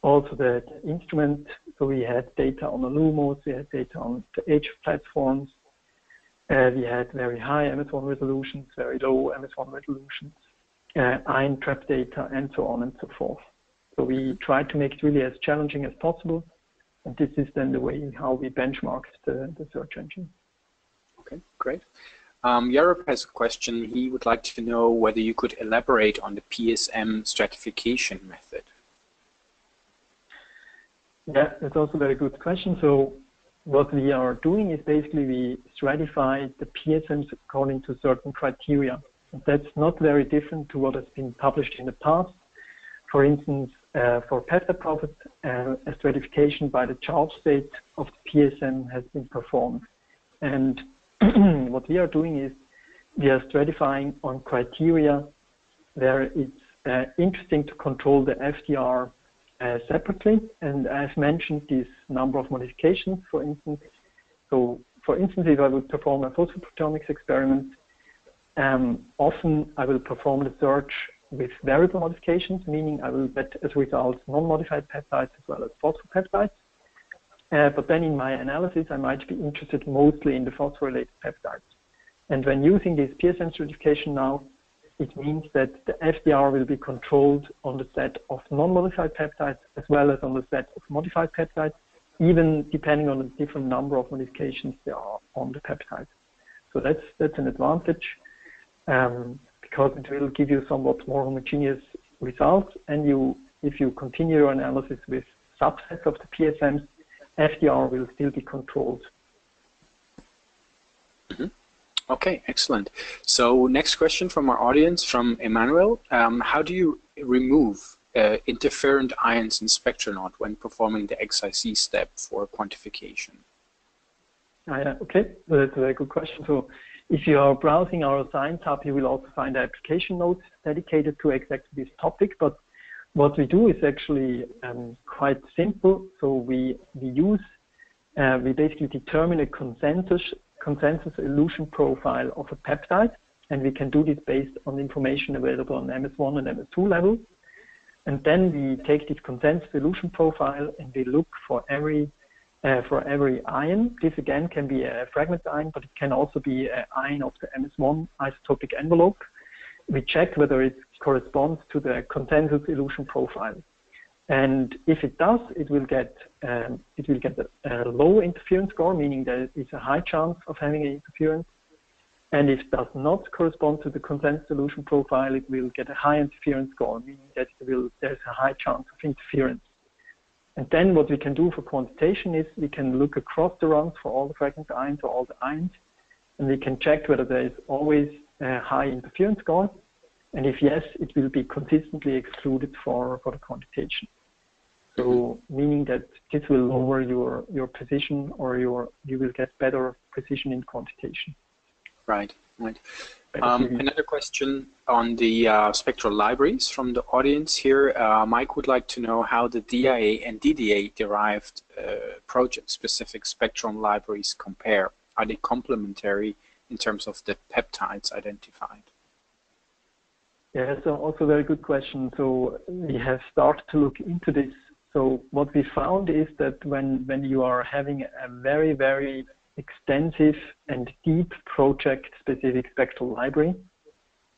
also the, instrument. So we had data on the Lumos, we had data on the H platforms. Uh, we had very high MS1 resolutions, very low MS1 resolutions, uh, ion trap data, and so on and so forth. So we tried to make it really as challenging as possible. And this is then the way how we benchmarked the, the search engine.
Okay, great. Um, Yarup has a question. He would like to know whether you could elaborate on the PSM stratification method.
Yeah, that's also a very good question. So what we are doing is basically we stratify the PSMs according to certain criteria. That's not very different to what has been published in the past. For instance, uh, for PeptideProphet, uh, a stratification by the charge state of the PSM has been performed. And what we are doing is we are stratifying on criteria where it's uh, interesting to control the FDR uh, separately. And I've mentioned this number of modifications, for instance. So, for instance, if I would perform a phosphoproteomics experiment, um, often I will perform the search with variable modifications, meaning I will get as a result non-modified peptides as well as phosphopeptides. Uh, but then in my analysis, I might be interested mostly in the phosphorylated peptides. And when using this PSM stratification now, it means that the FDR will be controlled on the set of non-modified peptides as well as on the set of modified peptides, even depending on the different number of modifications there are on the peptide. So that's that's an advantage um, because it will give you somewhat more homogeneous results. And you, if you continue your analysis with subsets of the PSMs, FDR will still be controlled.
Mm -hmm. Okay, excellent. So next question from our audience, from Emmanuel. Um, how do you remove uh, interferent ions in Spectronaut when performing the XIC step for quantification?
Uh, yeah, okay, that's a very good question. So if you are browsing our Science Hub, you will also find application notes dedicated to exactly this topic. But what we do is actually um, quite simple. So we, we use, uh, we basically determine a consensus consensus elution profile of a peptide, and we can do this based on the information available on MS1 and MS2 level. And then we take this consensus elution profile and we look for every uh, for every ion. This again can be a fragment ion, but it can also be an ion of the MS1 isotopic envelope. We check whether it corresponds to the consensus elution profile. And if it does, it will get um, it will get a, a, low interference score, meaning there is a high chance of having an interference. And if it does not correspond to the consensus elution profile, it will get a high interference score, meaning that will, there's a high chance of interference. And then what we can do for quantitation is we can look across the runs for all the fragment ions or all the ions, and we can check whether there is always high interference score. And if yes, it will be consistently excluded for, for the quantitation. So meaning that this will lower your, your precision or your, you will get better precision in quantitation.
Right, right. Um, another question on the uh, spectral libraries from the audience here. Uh, Mike would like to know how the DIA and DDA derived uh, project-specific spectrum libraries compare. Are they complementary in terms of the peptides identified?
Yeah, so also a very good question. So we have started to look into this so what we found is that when, when you are having a very, very extensive and deep project-specific spectral library,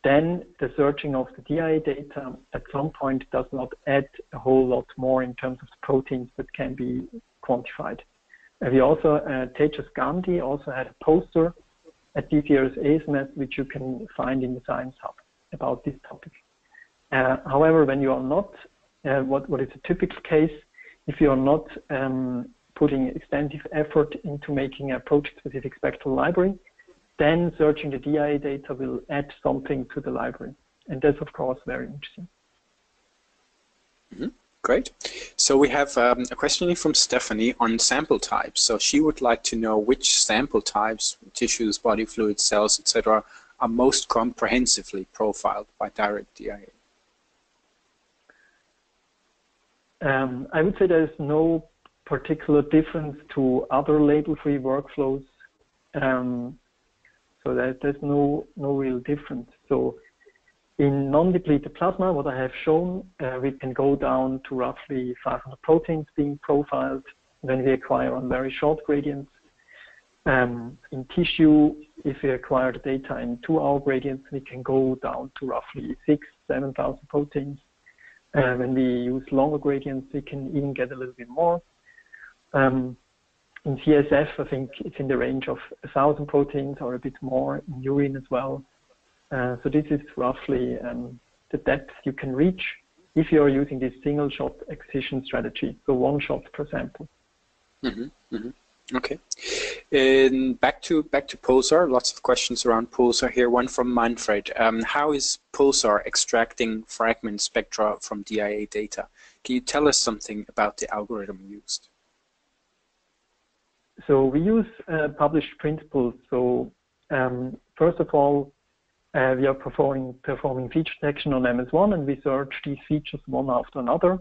then the searching of the DIA data at some point does not add a whole lot more in terms of proteins that can be quantified. And we also, uh, Tejas Gandhi also had a poster at this year's ASMS, which you can find in the Science Hub about this topic. Uh, however, when you are not, uh, what, what is a typical case, if you are not um, putting extensive effort into making a project-specific spectral library, then searching the DIA data will add something to the library. And that's, of course, very interesting.
Mm -hmm. Great. So we have um, a question from Stephanie on sample types. So she would like to know which sample types, tissues, body fluids, cells, etc., are most comprehensively profiled by direct DIA.
Um, I would say there's no particular difference to other label-free workflows. Um, so there's no no real difference. So in non-depleted plasma, what I have shown, uh, we can go down to roughly 500 proteins being profiled when we acquire on very short gradients. Um, in tissue, if we acquire the data in two-hour gradients, we can go down to roughly six, 7,000 proteins. Uh, when we use longer gradients, we can even get a little bit more. Um, in CSF, I think it's in the range of 1,000 proteins or a bit more in urine as well. Uh, so this is roughly um, the depth you can reach if you are using this single shot excision strategy, so one shot per sample.
Mm -hmm, mm -hmm. Okay. And back to back to Pulsar. Lots of questions around Pulsar here. One from Manfred. Um, how is Pulsar extracting fragment spectra from DIA data? Can you tell us something about the algorithm used?
So we use uh, published principles. So um, first of all, uh, we are performing, performing feature detection on MS1 and we search these features one after another.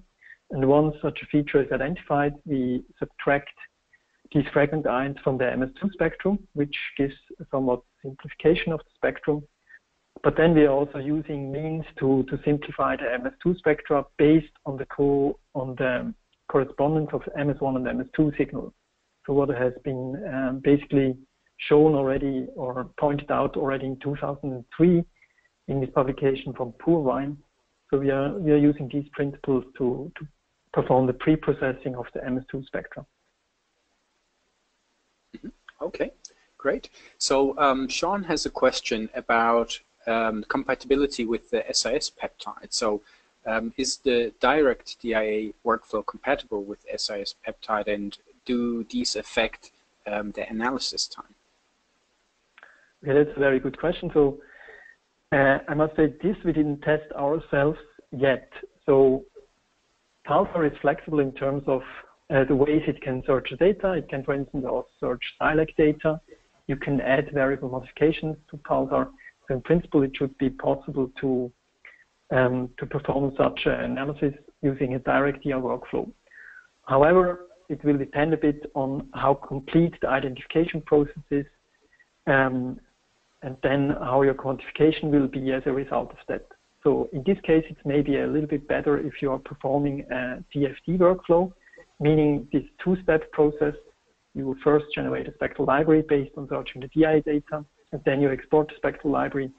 And once such a feature is identified, we subtract these fragment ions from the MS2 spectrum, which gives somewhat simplification of the spectrum. But then we are also using means to, to simplify the MS2 spectra based on the co on the correspondence of MS1 and MS2 signal. So what has been um, basically shown already or pointed out already in 2003 in this publication from Purvine. So we are, we are using these principles to, to perform the pre-processing of the MS2 spectrum.
Mm-hmm. Okay, great. So um, Sean has a question about um, compatibility with the SIS peptide. So um, is the direct DIA workflow compatible with SIS peptide and do these affect um, the analysis time?
Yeah, that's a very good question. So uh, I must say this we didn't test ourselves yet. So Pulsar is flexible in terms of uh, the ways it can search data. It can, for instance, also search SILAC data. You can add variable modifications to Pulsar. So in principle, it should be possible to um, to perform such an analysis using a direct DIA workflow. However, it will depend a bit on how complete the identification process is um, and then how your quantification will be as a result of that. So in this case, it's maybe a little bit better if you are performing a DFT workflow, meaning this two-step process. You will first generate a spectral library based on searching the DIA data, and then you export the spectral library,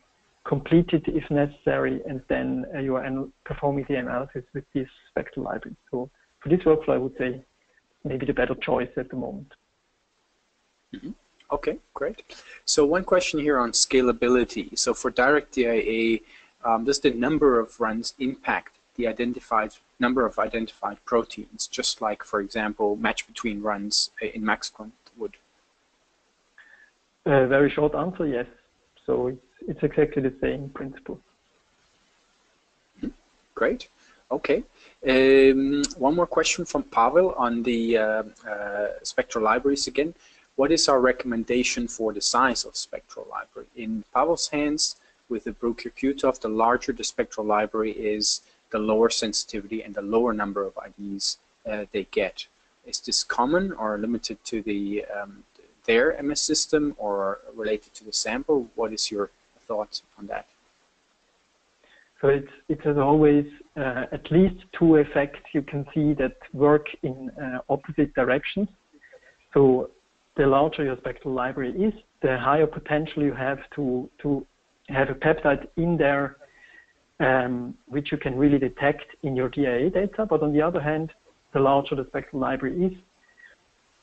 complete it if necessary, and then uh, you are performing the analysis with this spectral library. So for this workflow, I would say maybe the better choice at the moment.
Mm -hmm. Okay, great. So one question here on scalability. So for direct DIA, um, does the number of runs impact the identified number of identified proteins, just like, for example, match between runs in MaxQuant would?
A very short answer, yes. So it's, it's exactly the same principle.
Mm-hmm. Great. Okay. Um, one more question from Pavel on the uh, uh, spectral libraries again what is our recommendation for the size of spectral library? In Pavel's hands, with the Bruker QTOF, the larger the spectral library is, the lower sensitivity and the lower number of IDs uh, they get. Is this common or limited to the um, their MS system or related to the sample? What is your thoughts on that?
So it's, it has always uh, at least two effects you can see that work in uh, opposite directions. So the larger your spectral library is, the higher potential you have to, to have a peptide in there um, which you can really detect in your DIA data. But on the other hand, the larger the spectral library is,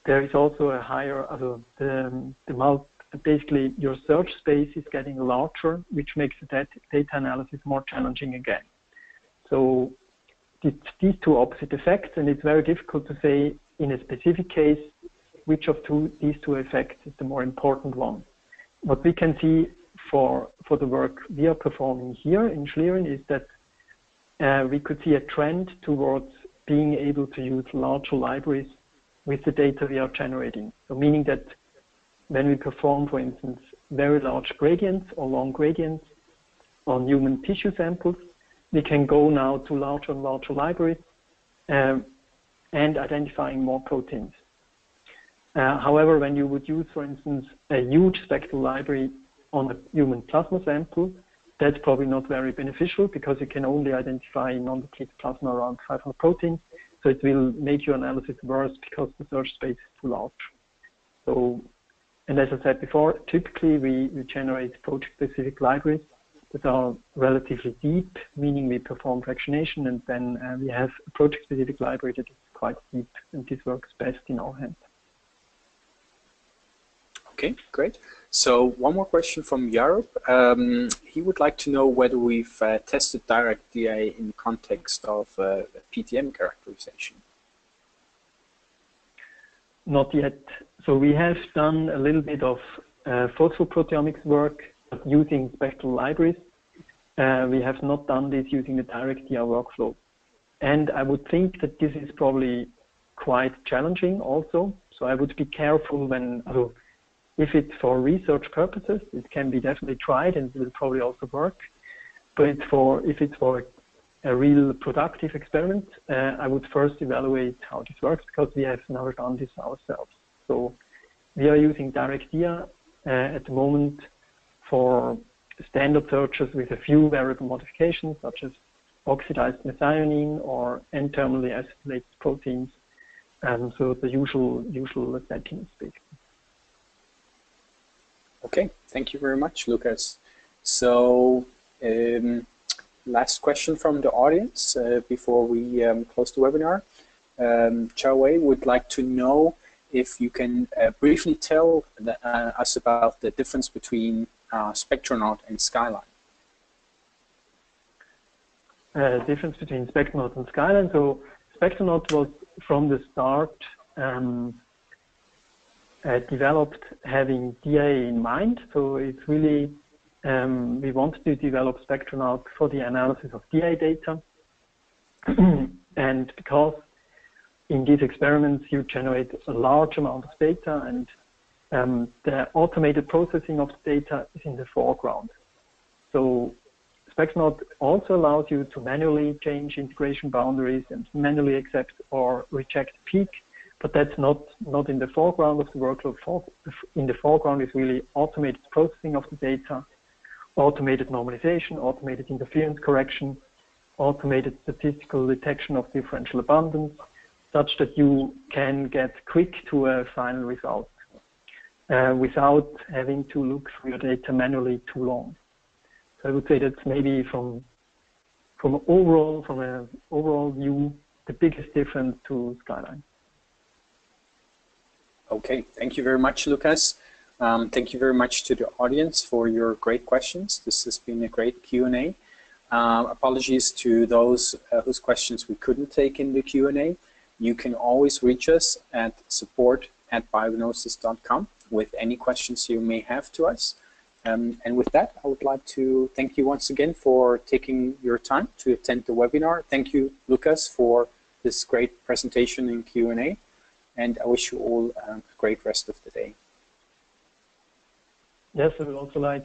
there is also a higher, uh, the, the basically your search space is getting larger, which makes the data analysis more challenging again. So these two opposite effects, and it's very difficult to say in a specific case which of two, these two effects is the more important one. What we can see for, for the work we are performing here in Schlieren is that uh, we could see a trend towards being able to use larger libraries with the data we are generating. So meaning that when we perform, for instance, very large gradients or long gradients on human tissue samples, we can go now to larger and larger libraries um, and identifying more proteins. Uh, however, when you would use, for instance, a huge spectral library on a human plasma sample, that's probably not very beneficial because you can only identify non-depleted plasma around 500 proteins. So it will make your analysis worse because the search space is too large. So, and as I said before, typically we, we generate project-specific libraries that are relatively deep, meaning we perform fractionation, and then uh, we have a project-specific library that is quite deep, and this works best in our hands.
Okay, great. So one more question from Jarob. Um, he would like to know whether we've uh, tested direct DIA in the context of uh, PTM characterization.
Not yet. So we have done a little bit of uh, phosphoproteomics work using spectral libraries. Uh, we have not done this using the direct DIA workflow. And I would think that this is probably quite challenging also. So I would be careful when, if it's for research purposes, it can be definitely tried and will probably also work. But it's for, if it's for a real productive experiment, uh, I would first evaluate how this works because we have never done this ourselves. So we are using direct DIA uh, at the moment for standard searches with a few variable modifications such as oxidized methionine or N-terminally acetylated proteins. Um, so the usual usual settings basically.
Okay, thank you very much, Lukas. So, um, last question from the audience uh, before we um, close the webinar. Um, would like to know if you can uh, briefly tell the, uh, us about the difference between uh, Spectronaut and Skyline.
Uh, difference between Spectronaut and Skyline. So Spectronaut was from the start um, uh, developed having DIA in mind. So it's really, um, we want to develop Spectronaut for the analysis of DIA data. and because in these experiments you generate a large amount of data and um, the automated processing of the data is in the foreground. So Spectronaut also allows you to manually change integration boundaries and manually accept or reject peak but that's not, not in the foreground of the workload. In the foreground is really automated processing of the data, automated normalization, automated interference correction, automated statistical detection of differential abundance, such that you can get quick to a final result uh, without having to look through your data manually too long. So I would say that's maybe from from overall from an overall view the biggest difference to Skyline.
Okay, thank you very much, Lukas. Um, thank you very much to the audience for your great questions. This has been a great Q&A. Uh, apologies to those uh, whose questions we couldn't take in the Q&A. You can always reach us at support at biognosys.com with any questions you may have to us. Um, and with that, I would like to thank you once again for taking your time to attend the webinar. Thank you, Lukas, for this great presentation and Q&A and I wish you all um, a great rest of the day.
Yes, I would also like